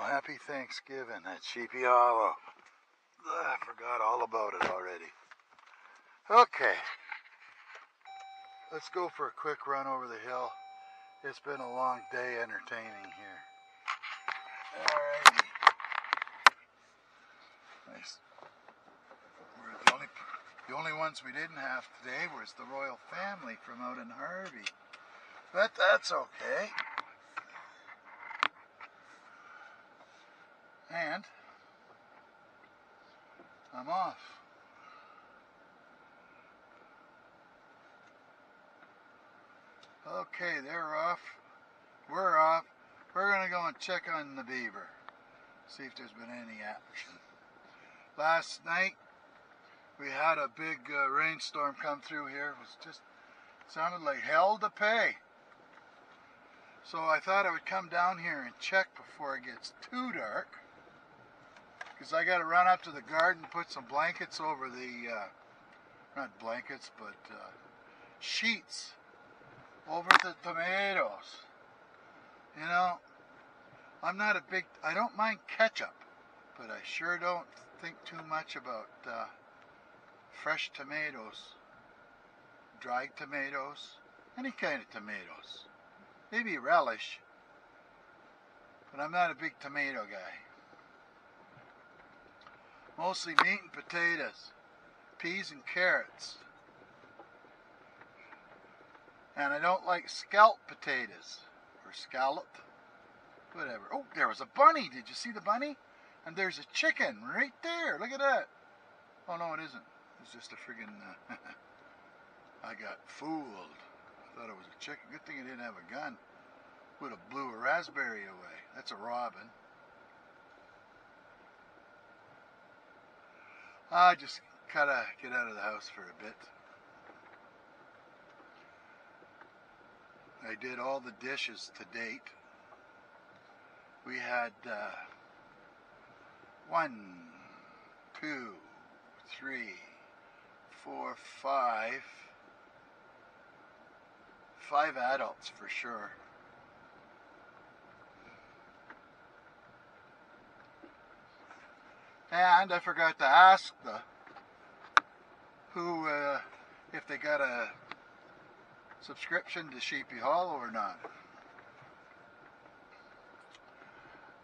Happy Thanksgiving at Sheepy Hollow. Ugh, I forgot all about it already. Okay. Let's go for a quick run over the hill. It's been a long day entertaining here. Alrighty. Nice. We're the only the only ones we didn't have today was the royal family from out in Harvey. But that's okay. And I'm off. Okay, they're off. We're off. We're going to go and check on the beaver. See if there's been any action. Last night, we had a big uh, rainstorm come through here. It was just sounded like hell to pay. So I thought I would come down here and check before it gets too dark. Because I got to run up to the garden, and put some blankets over the, uh, not blankets, but uh, sheets over the tomatoes. You know, I'm not a big, I don't mind ketchup, but I sure don't think too much about uh, fresh tomatoes, dried tomatoes, any kind of tomatoes. Maybe relish, but I'm not a big tomato guy. Mostly meat and potatoes, peas and carrots. And I don't like scallop potatoes, or scallop, whatever. Oh, there was a bunny. Did you see the bunny? And there's a chicken right there. Look at that. Oh, no, it isn't. It's just a friggin'... Uh, I got fooled. I thought it was a chicken. Good thing I didn't have a gun. Would have blew a raspberry away. That's a robin. I just gotta get out of the house for a bit. I did all the dishes to date. We had uh, one, two, three, four, five, five adults for sure. And I forgot to ask the who uh, if they got a subscription to Sheepy Hollow or not.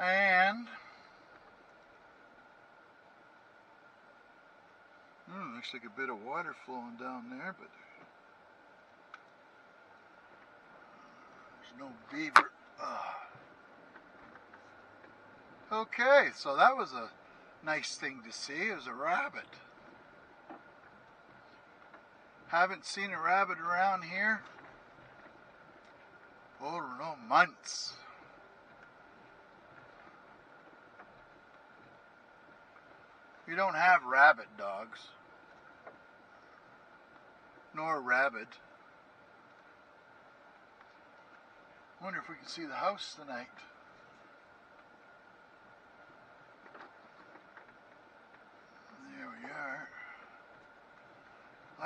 And hmm, looks like a bit of water flowing down there, but there's no beaver. Ah. Okay, so that was a nice thing to see. is a rabbit. Haven't seen a rabbit around here. Oh, no, months. We don't have rabbit dogs. Nor rabbit. Wonder if we can see the house tonight.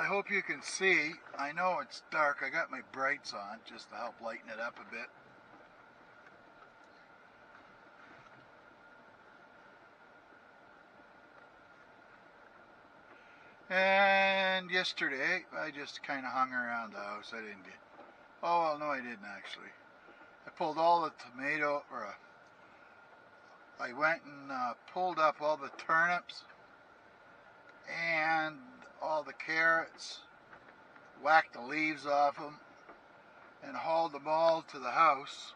I hope you can see. I know it's dark. I got my brights on just to help lighten it up a bit. And yesterday, I just kind of hung around the house. I didn't get. Oh, well, no, I didn't actually. I pulled all the tomato, or uh, I went and uh, pulled up all the turnips and all the carrots, whacked the leaves off them, and hauled them all to the house.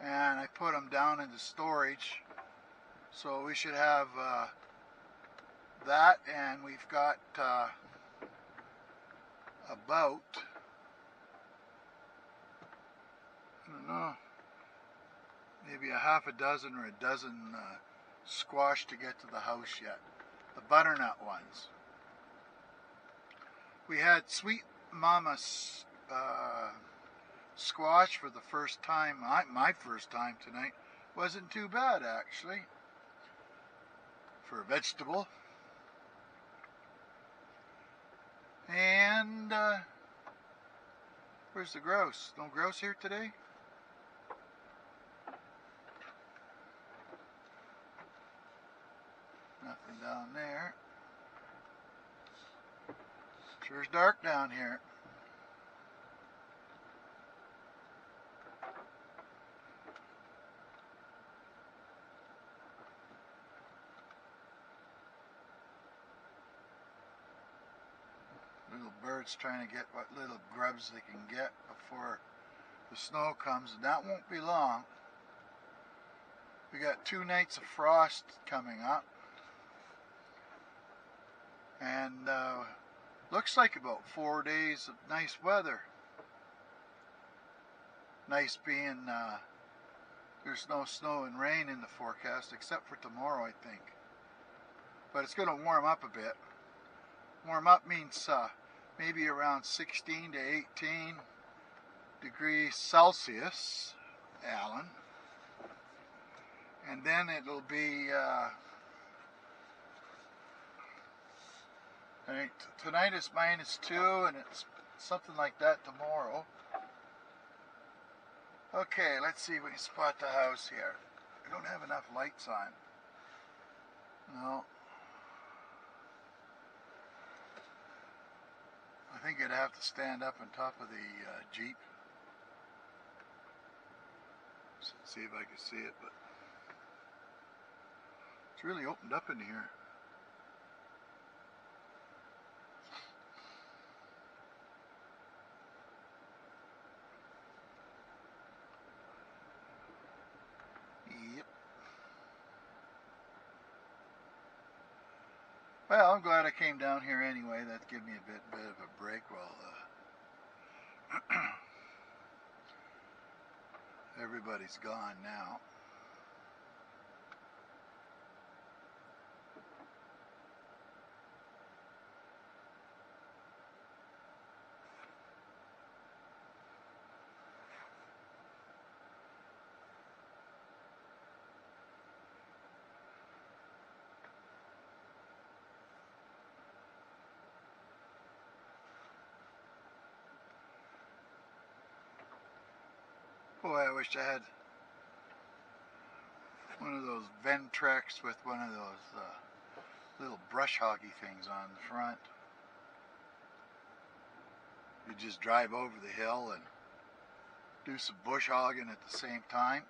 And I put them down into storage. So we should have uh, that, and we've got uh, about, I don't know, maybe a half a dozen or a dozen uh, squash to get to the house yet. The butternut ones we had Sweet Mama uh, squash for the first time. I, my first time tonight wasn't too bad actually for a vegetable. And uh, Where's the grouse? No grouse here today? Nothing down there. Sure is dark down here. Little birds trying to get what little grubs they can get before the snow comes, and that won't be long. We got two nights of frost coming up. And uh, looks like about four days of nice weather. Nice being uh, there's no snow and rain in the forecast except for tomorrow, I think. But it's going to warm up a bit. Warm up means uh, maybe around 16 to 18 degrees Celsius, Alan. And then it'll be, uh, tonight is minus two and it's something like that tomorrow. Okay, let's see if we can spot the house here. I don't have enough lights on. No. I think I'd have to stand up on top of the uh, Jeep. See if I can see it, but it's really opened up in here. Well, I'm glad I came down here anyway. That gave me a bit, bit of a break while uh, everybody's gone now. Boy, I wish I had one of those Ventracs with one of those uh, little brush hoggy things on the front. You just drive over the hill and do some bush hogging at the same time.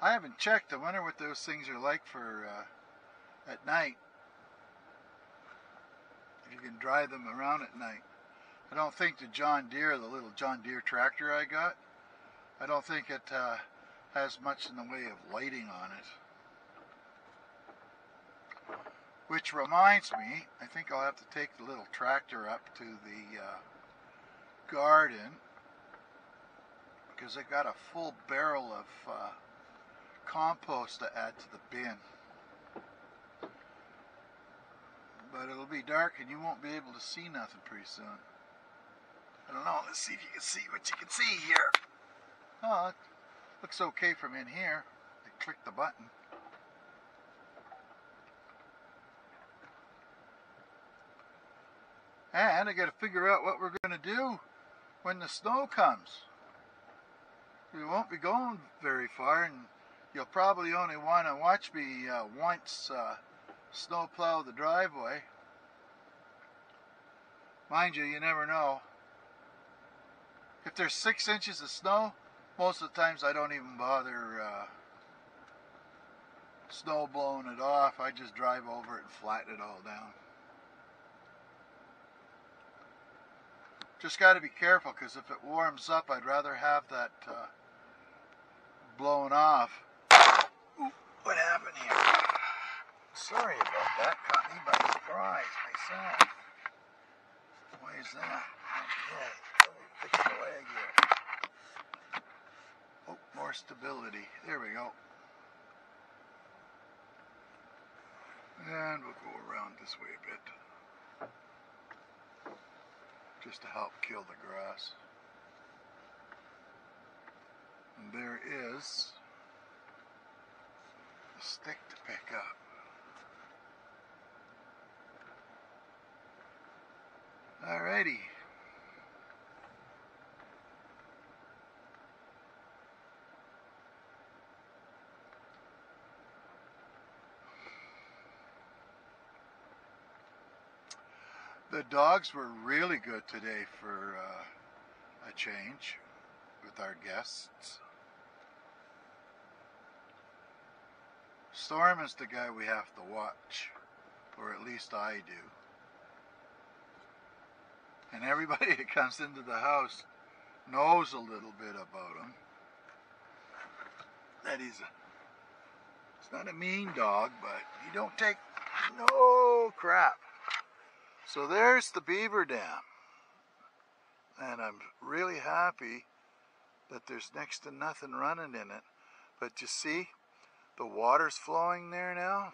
I haven't checked. I wonder what those things are like for uh, at night. If you can drive them around at night. I don't think the John Deere, the little John Deere tractor I got, I don't think it uh, has much in the way of lighting on it. Which reminds me, I think I'll have to take the little tractor up to the uh, garden because I got a full barrel of uh, compost to add to the bin. But it'll be dark and you won't be able to see nothing pretty soon. Let's see if you can see what you can see here. Oh, it looks okay from in here. I click the button. And I got to figure out what we're going to do when the snow comes. We won't be going very far, and you'll probably only want to watch me uh, once uh, snow plow the driveway. Mind you, you never know. If there's six inches of snow, most of the times I don't even bother uh, snow blowing it off. I just drive over it and flatten it all down. Just got to be careful because if it warms up, I'd rather have that uh, blown off. What happened here? Sorry about that. Caught me by surprise myself. Why is that? Okay fix the leg here. Oh, more stability. There we go. And we'll go around this way a bit. Just to help kill the grass. And there is a stick to pick up. Alrighty. The dogs were really good today for uh, a change with our guests. Storm is the guy we have to watch, or at least I do. And everybody that comes into the house knows a little bit about him. That he's a, it's not a mean dog, but he don't take no crap. So there's the beaver dam. And I'm really happy that there's next to nothing running in it. But you see, the water's flowing there now.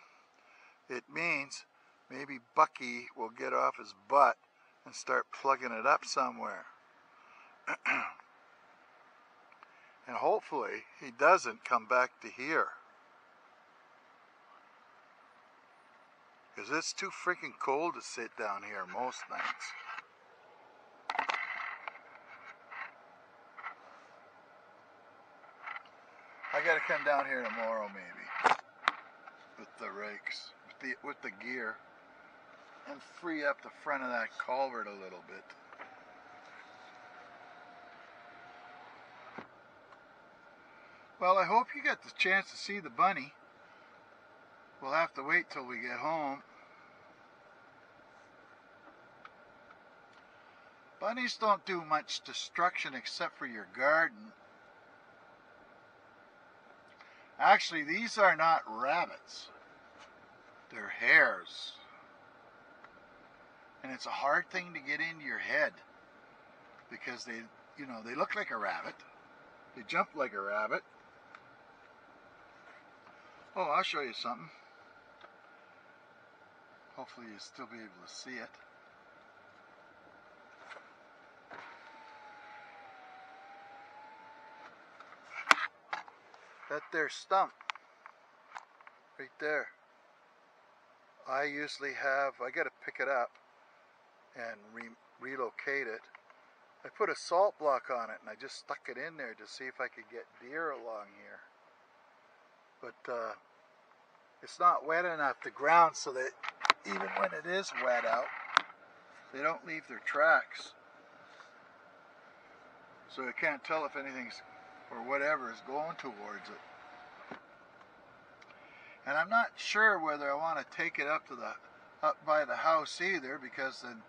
It means maybe Bucky will get off his butt and start plugging it up somewhere. and hopefully he doesn't come back to here. Because it's too freaking cold to sit down here most nights. I gotta come down here tomorrow maybe with the rakes, with the with the gear, and free up the front of that culvert a little bit. Well, I hope you got the chance to see the bunny. We'll have to wait till we get home. Bunnies don't do much destruction except for your garden. Actually, these are not rabbits. They're hares. And it's a hard thing to get into your head because they, you know, they look like a rabbit. They jump like a rabbit. Oh, I'll show you something. Hopefully you'll still be able to see it. That there stump, right there. I usually have, I got to pick it up and re relocate it. I put a salt block on it and I just stuck it in there to see if I could get deer along here. But uh, it's not wet enough, the ground, so that even when it is wet out, they don't leave their tracks. So you can't tell if anything's or whatever is going towards it. And I'm not sure whether I want to take it up to the up by the house either because then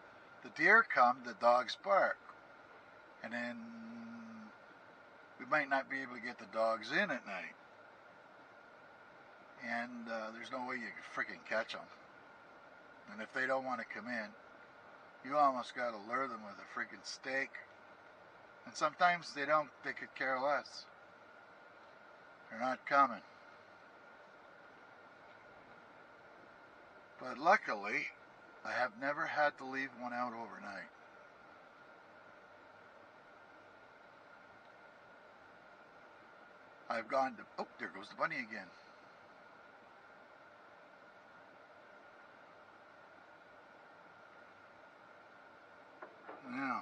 the deer come, the dogs bark. And then we might not be able to get the dogs in at night. And uh, there's no way you can freaking catch them. And if they don't want to come in, you almost got to lure them with a freaking steak. and sometimes they don't, they could care less. They're not coming. But luckily, I have never had to leave one out overnight. I've gone to, oh, there goes the bunny again. Now,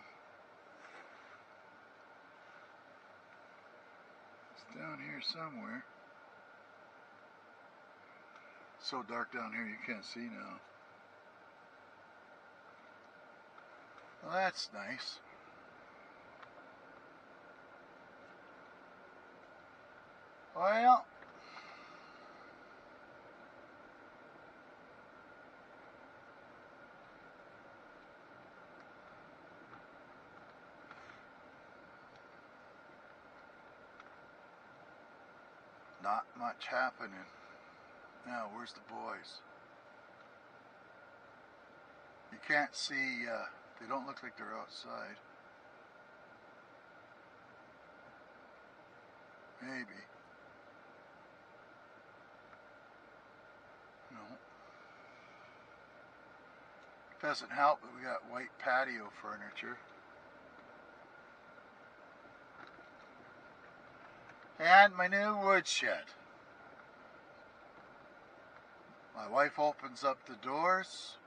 it's down here somewhere. It's so dark down here you can't see now. Well, that's nice. Well, not much happening. Now, where's the boys? You can't see, uh, they don't look like they're outside. Maybe. No. Doesn't help that we got white patio furniture. And my new woodshed. My wife opens up the doors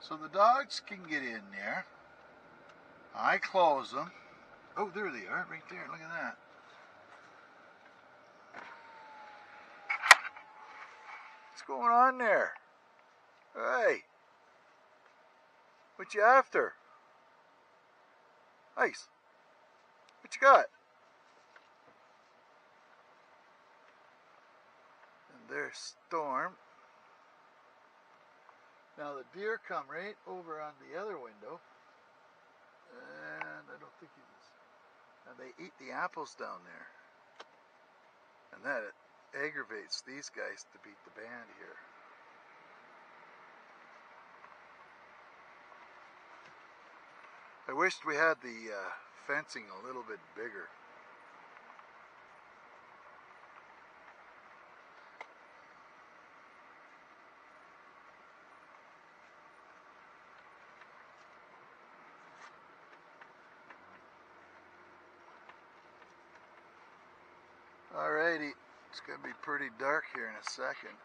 so the dogs can get in there. I close them. Oh, there they are, right there. Look at that. What's going on there? Hey. What you after? Ice. What you got? There's Storm. Now the deer come right over on the other window. And I don't think he's... And they eat the apples down there. And that aggravates these guys to beat the band here. I wished we had the uh, fencing a little bit bigger. It's going to be pretty dark here in a second.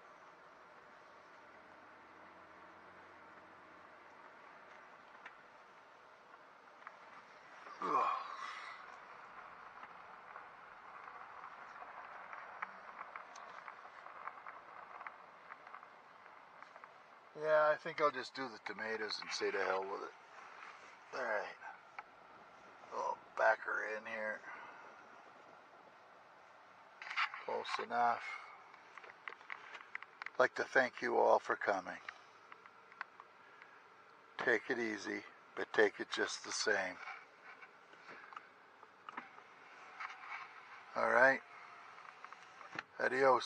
Yeah, I think I'll just do the tomatoes and say to hell with it. Alright. I'll back her in here. Close enough. I'd like to thank you all for coming. Take it easy, but take it just the same. All right. Adios.